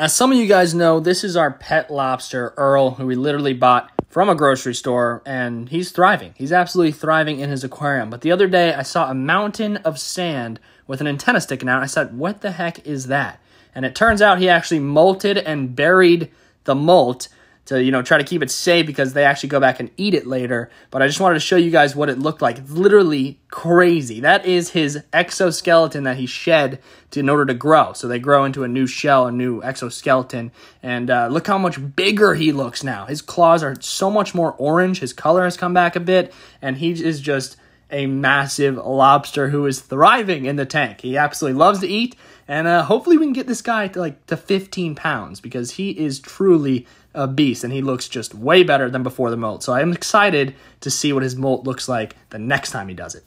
As some of you guys know, this is our pet lobster, Earl, who we literally bought from a grocery store, and he's thriving. He's absolutely thriving in his aquarium. But the other day, I saw a mountain of sand with an antenna sticking out. I said, What the heck is that? And it turns out he actually molted and buried the molt to you know try to keep it safe because they actually go back and eat it later. But I just wanted to show you guys what it looked like. It's literally crazy. That is his exoskeleton that he shed to, in order to grow. So they grow into a new shell, a new exoskeleton, and uh, look how much bigger he looks now. His claws are so much more orange. His color has come back a bit, and he is just a massive lobster who is thriving in the tank. He absolutely loves to eat, and uh, hopefully we can get this guy to like to 15 pounds because he is truly a beast and he looks just way better than before the molt. So I'm excited to see what his molt looks like the next time he does it.